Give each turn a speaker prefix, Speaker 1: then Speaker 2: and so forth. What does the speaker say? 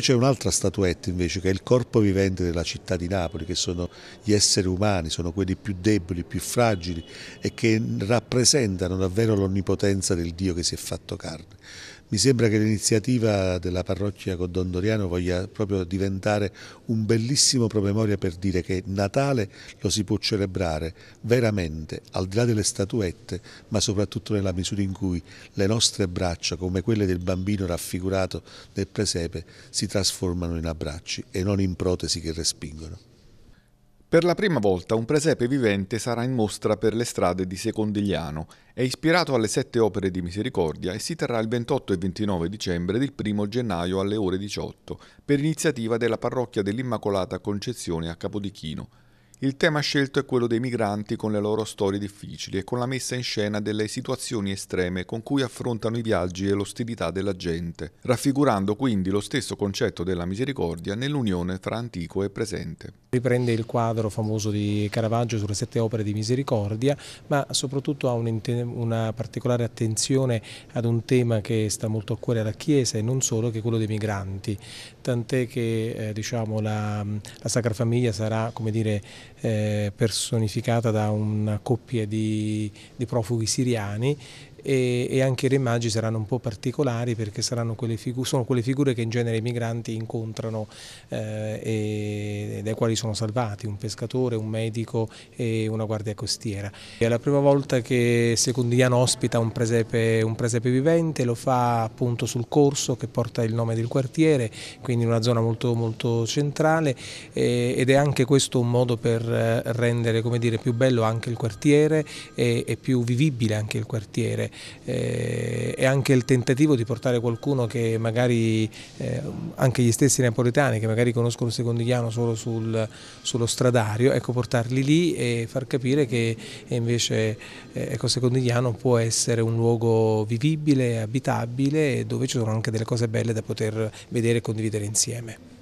Speaker 1: C'è un'altra statuetta invece che è il corpo vivente della città di Napoli, che sono gli esseri umani, sono quelli più deboli, più fragili e che rappresentano davvero l'onnipotenza del Dio che si è fatto carne. Mi sembra che l'iniziativa della parrocchia con Don Doriano voglia proprio diventare un bellissimo promemoria per dire che Natale lo si può celebrare veramente, al di là delle statuette, ma soprattutto nella misura in cui le nostre braccia, come quelle del bambino raffigurato nel presepe, si trasformano in abbracci e non in protesi che respingono.
Speaker 2: Per la prima volta un presepe vivente sarà in mostra per le strade di Secondigliano. È ispirato alle sette opere di misericordia e si terrà il 28 e 29 dicembre ed il 1 gennaio alle ore 18 per iniziativa della parrocchia dell'Immacolata Concezione a Capodichino. Il tema scelto è quello dei migranti con le loro storie difficili e con la messa in scena delle situazioni estreme con cui affrontano i viaggi e l'ostilità della gente, raffigurando quindi lo stesso concetto della misericordia nell'unione fra antico e presente.
Speaker 3: Riprende il quadro famoso di Caravaggio sulle sette opere di misericordia, ma soprattutto ha una particolare attenzione ad un tema che sta molto a cuore alla Chiesa e non solo, che è quello dei migranti, tant'è che eh, diciamo, la, la Sacra Famiglia sarà come dire, personificata da una coppia di, di profughi siriani e, e, anche le immagini saranno un po' particolari perché quelle sono quelle figure che in genere i migranti incontrano eh, e dai quali sono salvati, un pescatore, un medico e una guardia costiera. È la prima volta che Secondigliano ospita un presepe, un presepe vivente, lo fa appunto sul corso che porta il nome del quartiere, quindi in una zona molto, molto centrale eh, ed è anche questo un modo per rendere dire, più bello anche il quartiere e, e più vivibile anche il quartiere eh, e anche il tentativo di portare qualcuno che magari, eh, anche gli stessi napoletani che magari conoscono Secondigliano solo sul, sullo stradario, ecco, portarli lì e far capire che invece eh, ecco, Secondigliano può essere un luogo vivibile, abitabile dove ci sono anche delle cose belle da poter vedere e condividere insieme.